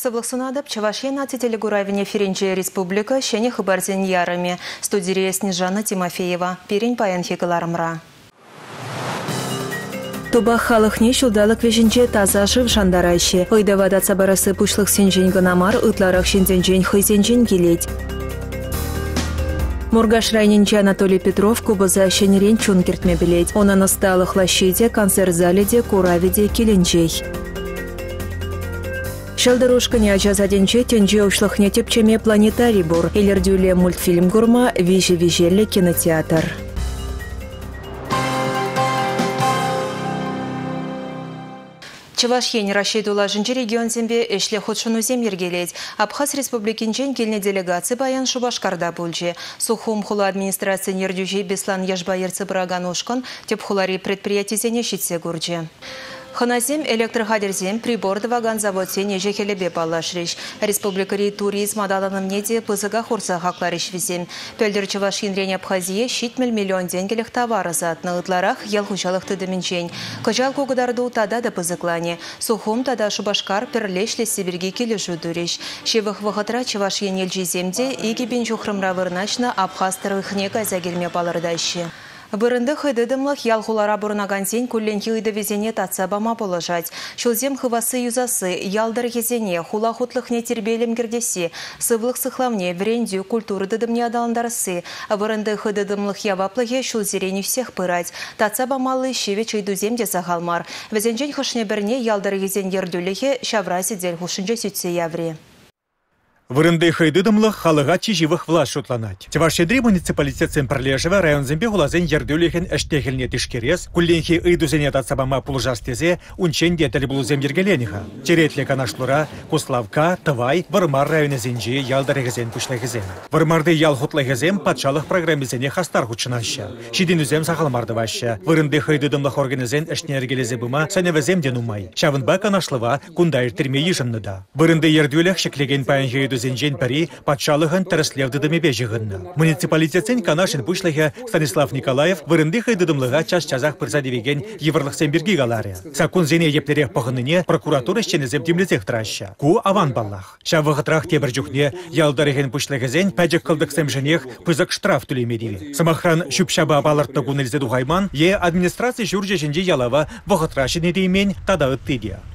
Сывлық сунадып, Чавашен ателегуравине Ференче Республика шене хыбарзен ярыме. Студия Снежана Тимофеева. Перень паян хекаларымра. Туба халықне шулдалық вешінче таза жив шандарайші. Ойдавада цабарасы пушлық сенжен гынамар, ұтларақ шензенжен хызенжен келет. Мургаш райнинче Анатолий Петров кубыза шенерен чун кертме білет. Онын ысталық лащиде, концерт залиде, куравиде келенчей. Шелдырушкыне жазаденче тенже ушлыхне тепчеме планетарий бур. Элердюле мультфильм гурма Вижи Вижелі кинотеатр. Чывашхен Рашидула жінчі регион зембе эшле худшынузем ергелет. Абхаз республикинчен келне делегация баян Шубашкарда бульче. Сухум хула администрация нердюжей Беслан Яжбайырцы Браган ушкан, теп хулари предприятизене шитсе гурче. Ханазем электрхадерзем приборды ваган заводсе неже келебе балашриш. Республикари туризм адаланым неде пызыга хурса хаклариш визем. Пөлдір Чавашин Абхазия щитмел миллион денгелек товары затны ытларах ел хучалық тыдымінчен. Кыжал тада да пызыклане. Сухум тада Шубашкар перлешле Сибирге келі жүдіриш. Шевых вғытра Чавашин елжиземде иги бен жухрымра Абхаз. Бұрынды хыдыдымлық ялғулара бұрынаган сен күллен хилыды везене татса бама болажать. Шылзем хывасы юзасы, ялдыр кезене, хула хутлық не тербелім гердесі, сывлық сықламне, врендю, культуры дыдымне адаландарысы. Бұрынды хыдыдымлық яваплығы шылзерені всех пырать. Татса бамалы шеве чайдузем де сағалмар. Везенжен хышне бірне ялдыр кезен ердулігі шаврази дел хушынжа сүтсе явре. Вырынды хайдыдымлы халыға чиживых влас шутланать. Чевашедри муниципалитетсен пірлежіві район зембе хулазен ердеулеген әштегіліне тишкерес, күлленхи ыйдузене татсабама пулжастезе, унчен деталі бұлузем ергеленіға. Черетле канашлура, Куславка, Тывай, Вармар районы зенжи ялдарегізен пүшлегізен. Вармарды ял хутлегізен патшалық программизене хастар хучынаща. Шидин үзем сақалмарды ваща. Вырынды хайдыдымлық организен әшне ергелезе бұма денумай. Шавынба канашлыва кундайр терме ежынныда. Вырынды ердеулек шеклеген паян зенжен пари патшалығын тіріслевдідімі бежігінні. Муниципалитетсен канашын пушлығы Станислав Николаев вырынды хайдыдымлыға час чазақ пырза девеген еврлық сенбергі галары. Сакун зене ептерех пағыныне прокуратура шченезем темлезех траща. Ку аван баллах. Шавығытрах тебір жүхне ялдареген пушлығызен пәжік қылдық сәмжінех пызық штраф түлемедиве. Самахран шүпшаба балыртны кунелзе дуғайман, е администрация жүрже жінже ялава вғытрашын едеймен тада.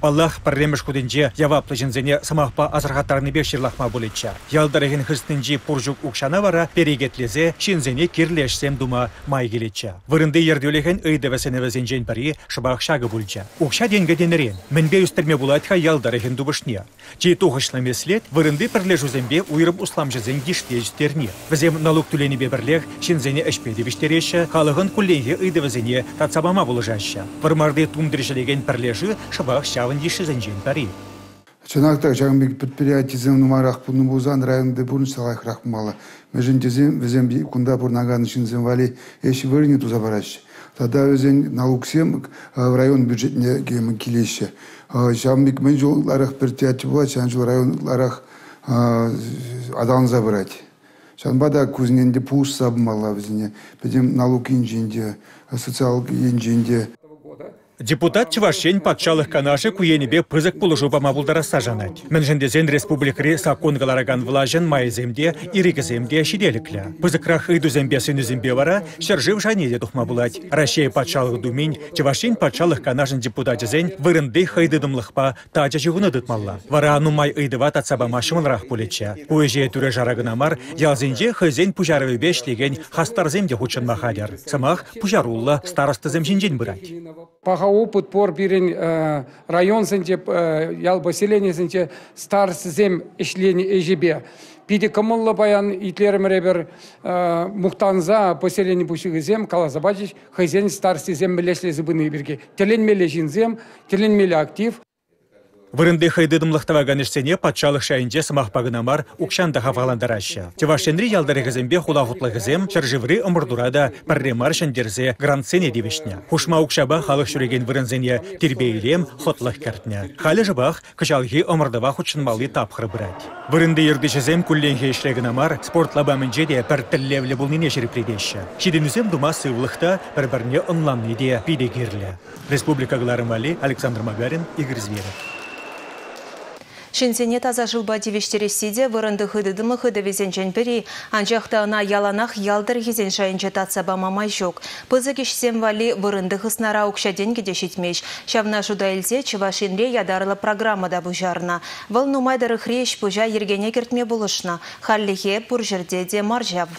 Аллах парремеш худенже явап жинзене самахпа азырхаттарны беширлахма булетча. Ялдареген хыстынжи пуржук укшана вара перегетлезе шинзене кирлешсем дума май келетча. Вырынды ердөлеген өйді вәсене вәзенжен пари шыбақ шагы бульча. Укша денге денерен. Мінбе үстерме булатха ялдареген дубышне. Чи тухышлы меслет вырынды пірлежузембе уйрып услам жезен гиште жтерне. Візем налог түлені бебірлег шинзене әшпеді виштереші, халығын күлленге өйді вәзене татсабама булыжаща. Вырмарды тумдыршелеген пірлежі шыбақ шавын диши зенжен пари. Чынакта жаңбек предприятие номарах пуну бузан районда бурн салах рахмала. Межен тезем везем кунда бур наган шинзем вали эши вырни туза бараш. Тада өзен налуксем в район бюджетне гем килеше. Жаңбек мен жолларах предприятие була, чан жол районларах адан забрать. Шанбада кузненде пуш сабмала везне. Педем налук инжинде, социал инжинде. Депутат Чевашень патшалық канашы куенебе пызык пулыжу бама булдараса жанать. Мінжіндезен республикари сакон галараган влажын майземде, иригіземде шиделіклі. Пызыкрах ыйду зембе сынызембе вара, шержив жанеде тухма булать. Рашей патшалық думень, Чевашень патшалық канашын депутатезен вырынды хайдыдымлықпа тача жығыны дытмалла. Вара нумай ыйдыва татсабама шымынрақ пулетча. Куэже түрі жарагынамар, ялзенже хызен пужарывы бешлеген хастарземде хучын махадер. Самах пужарулла старостызем жинжен бұрать. Опыт пор бирен э, район сенче э, ял поселение сенче стар зем ишлени эжебе. Пиде кымыллы баян итлеріміребір э, мұқтанза поселение пушығы зем, калазабачыш, хызен стар зем білешлі зыбыны бірге. Теленмелі жинзем, теленмелі актив, Вырынды хайдыдымлықтава ганышсене патшалық шайынже сымақ багынамар укшанда хаваландараща. Тевашенри ялдарығызембе хулахутлығызем чаржывры ымырдурада парремар шандерзе грантсене девишня. Хушма укшаба халық шүреген вырынзене тирбейлем хотлық кәртня. Халі жыбақ кычалғы ымырдава хучынмалы тапқыр бірать. Вырынды ердішізем күлленге ишлегінамар спортлабамынже де пір тіллевлі бұлніне шеріпредеші. Шиденізем дума сывлықта бір-бірне ынланны де пидегерлі. Республика Гларымали, Александр Магарин, Игорь Зверев. Шинсене таза жылба девештересиде вырынды хыдыдымы хыды везенчен пери, анчақта ына яланах ялдыр хезен шайынчы татсаба мамай жоқ. Пызы кешсем вали вырынды хыснара укшаден кедешитмеш. Шавна жуда илзе чывашинре ядарлы программада бұжарына. Выл нумайдары хреш бұжа ергене кертме бұлышна. Халлихе пұржырде де маржав.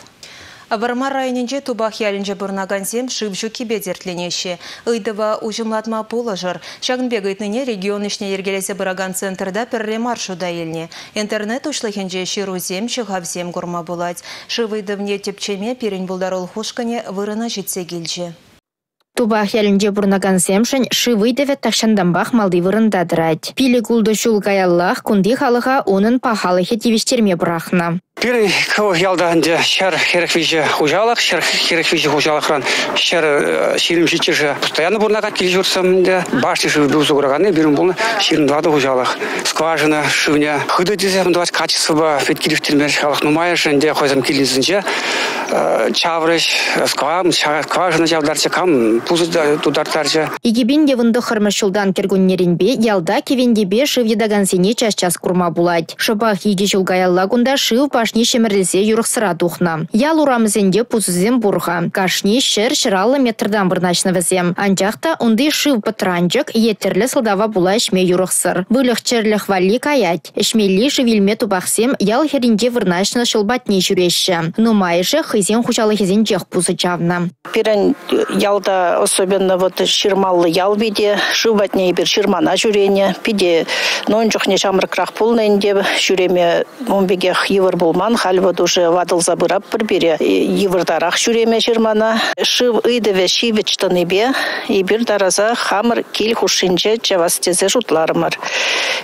Вармар районинче тубах ялінче бұрнагансем шыбжу кибе дертленеші. Ыйдыва ужымлатма пулыжыр. Шагынбек ыйтныне регион ішне ергелесе бұраган центрда елне. Интернет ушлыхенче ширузем шығавзем гурма булать. Шывыйдывне тепчеме пирень булдарул хушкане вырына жетсе келже. Тубах ялінже бұрнаган семшін шывыйдеве тақшандамбақ малды вырындадырать. Пилі гулды шул гаяллах кунди халыға оның пахалығы тивештерме бұрақна. Пирин кого ялда анде шар херек виже хужалах, шар херек виже хужалахран, шар ширим жичеше. Постоянно бурнагат кили журсам де башти шив бил зуграганы, бирим булны ширим двада хужалах. Скважина шивня. Хыды дизе давать качество ба феткилив тирмер халах нумаяш анде хойзам килинзинче. Чаврыш, сквам, скважина жавдарча кам, пузы тудартарча. Игибин девынды хырмышылдан кергуннеринбе ялда кевендебе шив едаган сене час-час курма булать. Шыбах еге жылгаялла гунда шив кашни шемірлесе юрықсыра тухна. Ял урамызенде пузызем бурға. Кашни шер шыралы метрдан бірначны візем. Анжақта онды шыв патранчык еттерлі сылдава була ішме юрықсыр. Вылық черліх вали каять. Ішмелі живилме тубақсем ял херинде вырначны шылбатне жүреші. Нумайшы хызен хучалы хезен жех пузы чавна. Пирен ялда особенно вот ширмаллы ял биде, шыватне бир ширмана жүрене, пиде нон жүхне шамыркрах пулнен деп жүреме бол болман хал вот уже вадыл забырап бір бере евырдарақ жүреме жермана шыв ыйдыве шивеч тыныбе и бир дараза хамыр кил хушинче жавастезе жутларымыр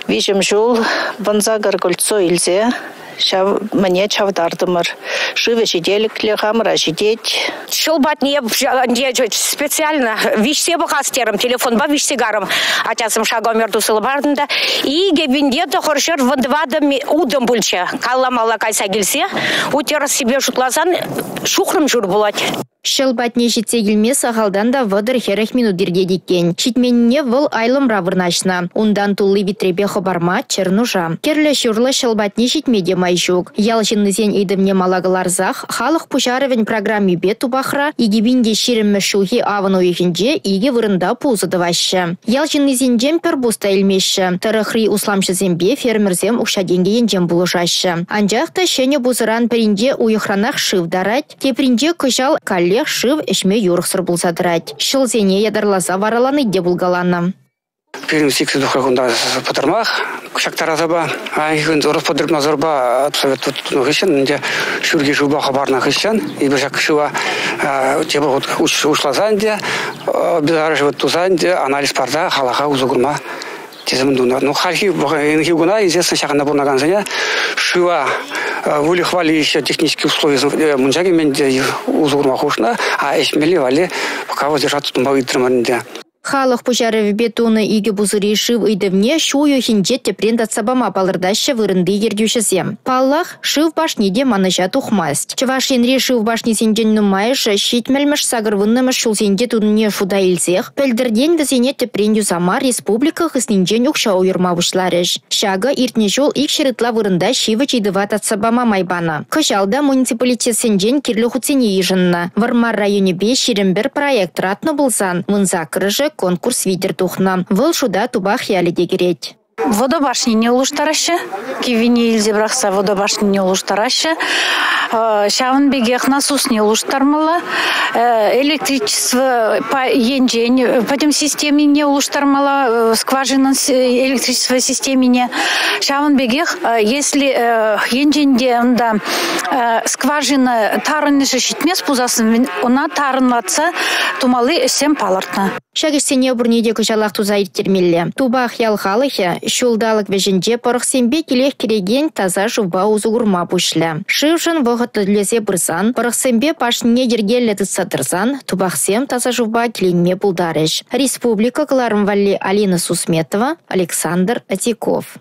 вижим жол ванза гаргульцо илзе Шав мне чавдардымыр. Шыве жиделіклі хамыра жидеть. Шылбат не специально вишсе бұқастерім, телефон ба вишсе гарым. Атасым шагомер дусылы бардында. И гебинде тохоршер вандывадым удым бүлче. Калламала кайса келсе, утер себе шутласан шухрым жүр болады. Шел батне сағалдан да вадыр херек минутирге деккен. Читменіне выл айлым равырнашна. Ундан тулы витребе хабарма чернужа. Керлі шурлы шел батне жетмеде майшук. Ял жыннызен идімне малагыларзах, халық пушаровен программе бе тубахра, игибинде ширімі шулхи иге вырында пузыды вашы. Ял жыннызен жем пер буста илмеші. Тарыхри усламшы зембе фермерзем укшаденге енжем булышашы. Анжақта шене бузыран перинде уйхранах шыв дарать, тепринде кышал калли пулех шыв эшме юрықсыр булсадырать. Шылзене ядарласа вараланы де булгаланы. Пирим сиксы духа гунда патырмах, кушактар азаба, ай гын зоров подырып назорба совет тут ну хищен, инде шурги жуба хабарна хищен, и бежак шива тебе вот ушлазан де, безары живет тузан де, анализ парда, халаха узугурма тезімін дуна. Ну, хальхи, инхи гуна, известно, шагана был наганзаня, шива вулих вали еще технические условия мунжаги мен узурма хушна, а эшмели вали пока воздержаться тумба итрмарнде. Халық пұжары бетуны иге бұзыры шыв үйдівне шую хинже тепрен сабама балырдашы вырынды ердюшізе. Паллах шыв башнеде маныжа тухмаст. Чывашенре шыв башни сенжен нумайышы шитмелміш сагырвыннымыш шулсенде тунне шуда илсех, пәлдірден візене тепрен юзама республика хыснинжен ұқша ойырма бұшларыш. Шага иртне жол ик шырытла вырында шивы чейдыва сабама майбана. Кышалда муниципалитет сенжен кирлі хуцене ежынна. Вармар районе бе шерімбір проект ратны болсан, мынза кырыжы конкурс видер тухна. Выл шуда тубах ялі дегереть. Водобашни не улуштарашы, кивине илзе брақса водобашни не улуштарашы. Шавын бегех насус не улуштармала, электричество по енжень, потом системе не улуштармала, скважина электричество системе не. Шавын бегех, если енженде да скважина тарынышы шитмес пузасын, она тарынлатса, тумалы эсем палартна. Шагыштене бурнеде күжалақ туза иртермелле. Тубах ял халыхе, шулдалық веженже порықсембе келех кереген таза жуба узугурма пушлі. Шившын вғыт лесе бұрсан, порықсембе пашне ергелі тысадырсан, тубахсем таза жуба келенме бұлдарыш. Республика Кларым Валли Алина Сусметова, Александр Атиков.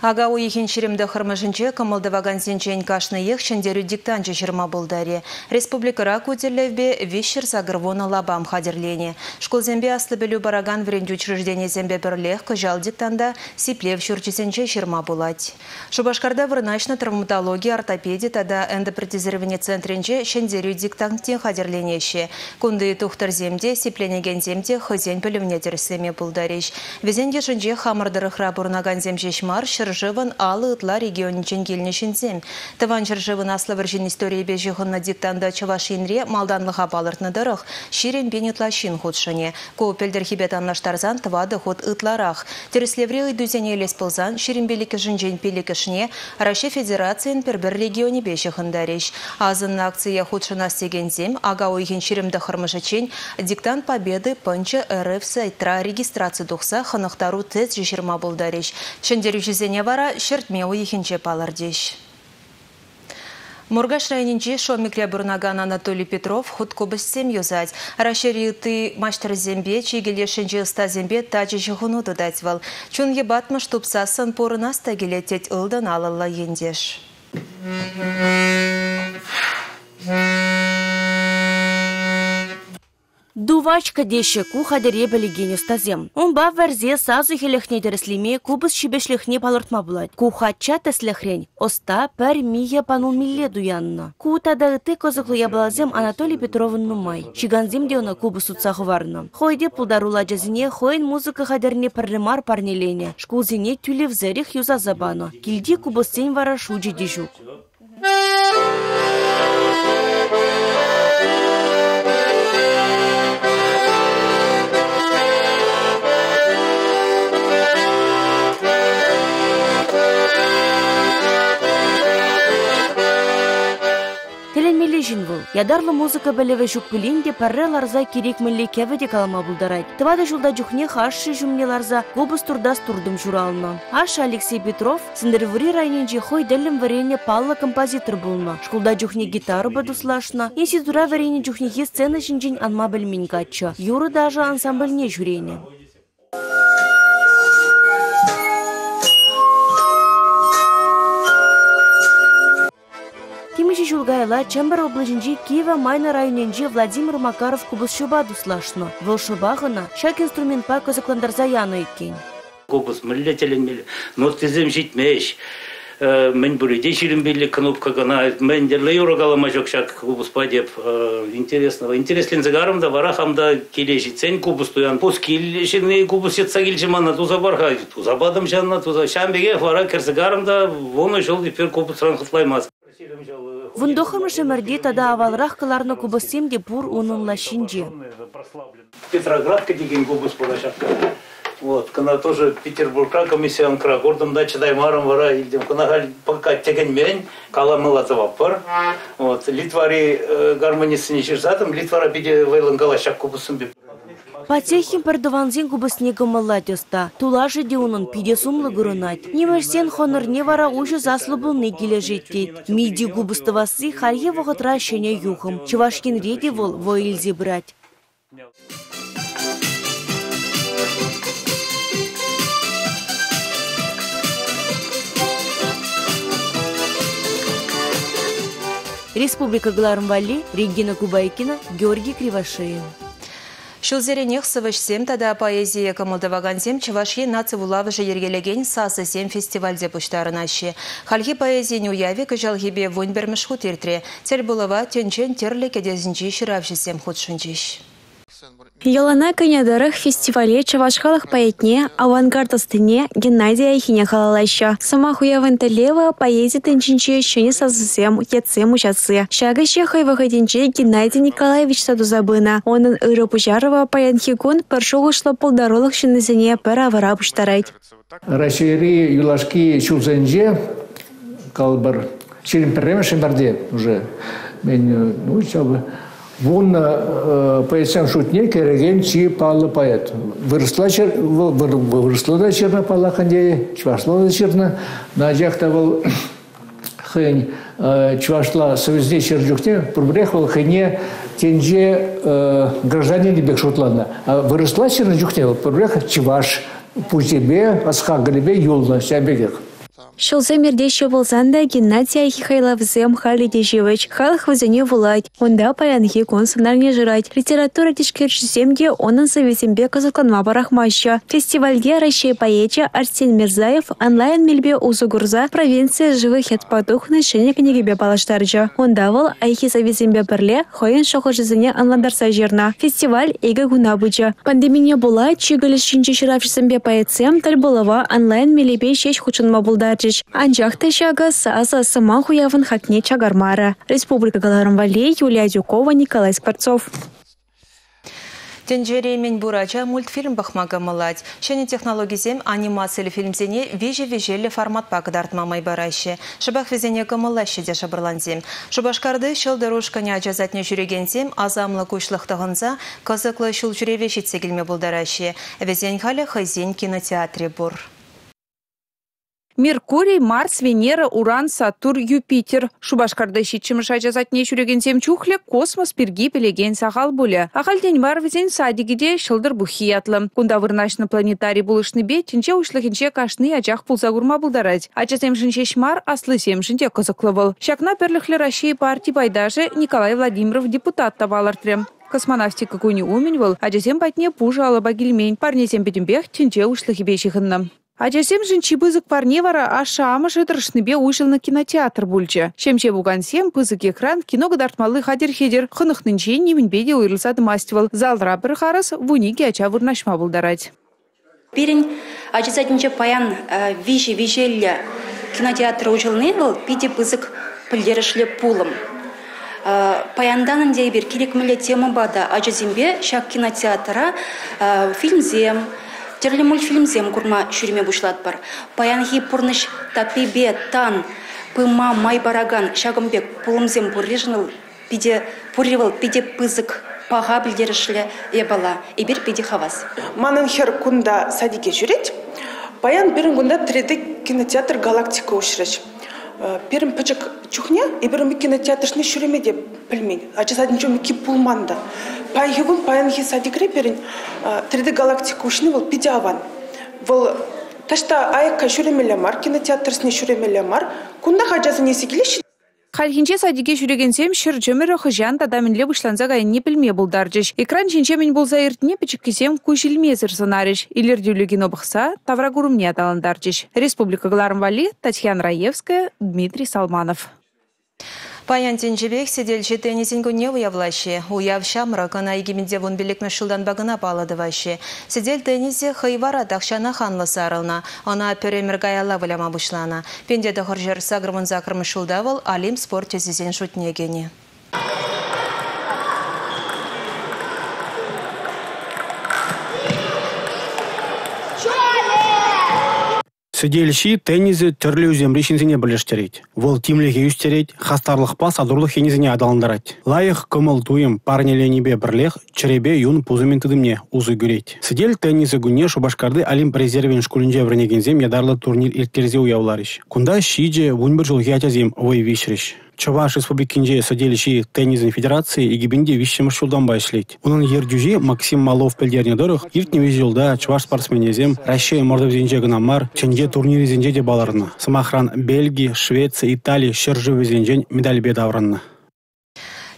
Ага уйхин ширемді қырмышынче кымылдываган сенчен кашны ех шендерю диктанчы шырма болдаре. Республикара көтерлевбе вишер загырвона лабам хадерлене. Школзембе аслы білу бараган вренді учреждение зембе бірлех кыжал диктанда сиплев шурчисенче шырма болать. Шубашкарда врыначна травматология, ортопедия тада эндопротезирование центринче шендерю диктантен хадерленеше. Кунды тухтар земде сипленеген земде хызен пілімне терслеме болдареш. Везенге жынже хамырдырықра бұрнаган земже шмар жыржывын алы ытла регионичен келнешінсем. Тыван жыржывын аслы віржін история бежіғынна диктанда чавашинре малданлыға балыртныдырық, ширен бен ытлашин худшыне. Коупелдер хибет аннаштарзан тывады худ ытларах. Тереслевре ыйдузене елес пылзан, ширен белікі жынжен пелікішіне, Россия Федерациян бір-бір регионе бежіғындареш. Азын акция худшына стегензем, ага ойген ширемді хырмышычен, диктант победы пынчы РФ сайтра регистрация дұқса хынықтару тез жешірма болдареш. Жүзене бара шертме ойхенче палардеш. Мургаш районинче шомикре бурнаган Анатолий Петров худ кубышсем юзать. Рашери ты маштар зембе, чигеле шенче ста зембе тачы жығыну дудать вал. Чун ебатмыш тупсасын порынас тагеле тет ылдан алалла ендеш. Дувачка деше ку хадере білігені. Он ба вәрзе сазу хелехне дәріслеме кубыз шибешлехне палыртма булать. Ку хатча тәслехрень. Оста пәр мие панул милле дуянна. Ку тада ыты козыклы ябалазем Анатолий Петровын нумай. Де она кубыз утсағы варна. Хойде пулдарула жазине хойн музыка хадерне парлемар парнелене. Шкулзине тюлев зәрих юза забана. Килди кубыз сен вара шуджи дежук. Ядарлы музыка бәлеве жүк білінде пәрі ларза керек мүлі кәвіде калама бұлдарайды. Тывады жылда жүхне хашшы жүмне ларза гобыз турдас турдым журалына. Аш Алексей Петров сіндірвіри райненже хой дәлім варене паллы композитор болна. Шкулда жүхне гитары бадуслашна. Институра варене жүхнеге сцена жинжин анма білмен качча. Юры даже ансамбльне жүрене. Тимиши Жулгайла Чембер облажинжи Киева Майна районенжи Владимир Макаров кубыз шуба дуслашно. Выл шубағына шак инструмент па көзікландарза яны еккен. Кубыз мүлі теленмелі, но тізім житмеш. Мен бүледе ширин белі кнопка гана, мен дерлі юрагалама жоқ шак кубыз па деп интересного. Интереслен загарым да вара хамда келе житсен кубыз туян. Пус келешіне кубыз етса келжімана туза барға, туза бадым жанна, туза шамбеге вара керсігарым да, воны жол дипер кубыз ранқытлаймаз. Вундохым шемерде тада авалрақ кыларны кубысем де бур унынла шинже. Петроградка деген кубыс болашақ. Вот, кына тоже Петербургка комиссиян кра гордым да чыдаймарым вара илдем кына пока теген мен каламылатып бар. Вот, Литвари гармонисыне жирзатым, Литвара биде вайлын галашак кубысын. Патехим пардаванзин кубысне гымалатеста. Тулажы де унын пиде сумлы гырынать. Немешсен хонырне вара уже заслы булны келе жеттет. Миди губыстывасы харье вағытра шене юхым. Чывашкин реде вол воилзе брать. Республика Глармвали, Регина Кубайкина, Георгий Кривошеев. Шылзеренех сывышсем тада поэзия кымылдывагансем Чываши нацивулавыжы ергелеген сасы сем фестивальде пуштарынашы. Хальхи поэзияны уяве кыжалгибе вон берміш хутертре. Тель булава тенчен терлі кедезінчі шыравшысем худшынчиш. Ялана кынядырых фестивале чавашхалых поэтне, авангард астыне Геннадия Айхине халалайшы. Сама хуявын тілеві поэзия тінчінче шыне сазысем, етсем учасы. Шагыще хайвахадинче Геннадий Николаевич садузабына. Оның ыры пужарова паянхикун паршуғышлы полдарылық шынызіне пір авара пуштарайд. Рашири юлашки шулзенже калбар ширин перреме шимбарде уже. Мен, ну, чабы. Вон поэтсем шутне кереген чи палы поэт. Выросла чер, выросла да черна пала ханде, чвашла да черна. На был хэнь чвашла совезде хэне тенже гражданин бек шутлана. А черна чваш асха галибе юлна. Шылзы мердеші болсан да Геннадий Айхихайлавзем халі дежевич. Халық візіне вулать. Онда паянхи консуларне жырать. Литература тишкершісем де оның советембе қызықланма барахмаща. Фестивальге Рашей поэче Арсен Мирзаев онлайн мельбе узугурза провинция живых етпатух нышыне книгебе балаштаржы. Онда выл Айхи советембе бірле хойын шоқы жизыне анладарса жерна. Фестиваль эгі гуна бычы. Пандемия була чигіліш шинче шыравшысымбе поэтсем тіл болова онлайн мелебе шеш хучынма булдарчыш. Анжақта шага саза сыма хуявын хакне чагармара. Республика Галарымвали, Юлия Дюкова, Николай Скворцов. Тенджере мен бурача мультфильм бахмага мылать. Шәне технологизем анимациялы фильмзене веже-вежелі формат пакыдартма май бараще. Шыбах везене кымылаще де шабырланзем. Шыл дорожканя ажазатне жүрегензем азамлы кушлықтығынза қызықлы шыл жүреве жетсегілме бұлдараще. Везен халі хайзен кинотеатре бұр. Меркурий, Марс, Венера, Уран, Сатурн, Юпитер. Шубашкарды шитчіміш ажазатне жүрегенсем чухле космос пирги пелеген сағал бұлі. Ағал ден бар візен садигіде шылдыр бұхиятлы. Кунда вырнашны планетарий бұлышны бе, тінче ушлығынче кашны ажақ пулза күрма бұлдарад. Жынче шмар, аслы семшінде қызықлы бұл. Шакна перліхлі партий байдажы Николай Владимиров депутат табалартрем. Космонавтика куни умен был, ажазем патне пужа алаба гельмень. Парнезем бедімбех тінче ушлығы бешіғынны. Ачасем жінчі бызык парне вара аша амыш бе уйшылны кинотеатр бульчы. Шемче бугансем пызык экран кино дартмалы хадер хедер хынықнынче немінбеде уйрылсады мастивал. Залдыра бір харас вуниге ача вырнашма булдарать. Пирин ачасатынче паян э, вижи вижелля кинотеатр ужылны был пиде пызык пілдерішле пулым. Э, Паянданын дей бір керекмілі тема бада ачасембе шак кинотеатра э, фильмзем, Терлі мультфильмзем курма шүрме бушлат бар. Паянхи пурныш тапибе тан пыма май бараган шагымбек пулымзем пуррежныл пиде пурривал пиде пызык паға білдерішлі ебала ибір пиде хавас. Манын хер кунда садике жүрет. Паян бірін кунда 3D кинотеатр галактика ушрыш. Перім пычык чухне, и бірін кинотеатршны шүреме деп білмейді. Ачасадын чөмі ки пулманда пайхигун паянхи садикре перин 3D галактика ушны вол пидяван. Вол ташта айка шүремеле мар, кинотеатрсне шүремеле мар, кунда хажасы неси келеші. Хальхинче садиге жүрегенсем шыр жөмір хыжан тадаминле бұшланза не білме бұлдаржыш. Экран чинче мен болса ертіне пічіккесем күшілмезір сынарыш. Илердеулі обықса таврагурумне аталындаржыш. Республика Глармвали, Татьяна Раевская, Дмитрий Салманов. Паян тенжебек седелші теннисін күнне уявлашы. Уяв шамра кына егеменде вон білікмі шылдан бағына балады вашы. Седел теннисе хайвара тақшана ханлы сарылна. Она перемір гаяла валяма бұшлана. Пенде дұғыр жер сагрымын закрымы шылдавыл алим спорт тезізен шутнегені. Түрлі үземрі шинзіне біліштерейді. Вол тимліге үстерейді, хастарлықпа садурлық хенезіне адалындарайды. Лайық кымыл туым парнеленебе бірлех, чыребе юн пузымен тыдымне узы көрейді. Сідел теннизі гүне шубашкарды Олимп резервен шкулінже вірнегензем ядарлы турнир ирттерзе уявларыш. Кунда шиже вунбір жылғы ятязем ой вишриш. Чаваш республикинже содельши теннисин федерации и гибинде вишшемір шулдан байшлейт. Унын ердюжи Максим Малов пелдерне дырых, иртне жылда чаваш спортсменезем Россия мордовзенже гынамар, ченде турниризенже де баларына. Самахран Бельгия, Швеция, Италия шыржы везенжен медаль бед авранна.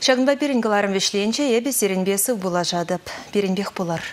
Шагынба перенгіларым вешленче ебе серенбесі бұла жадып. Перенбек бұлар.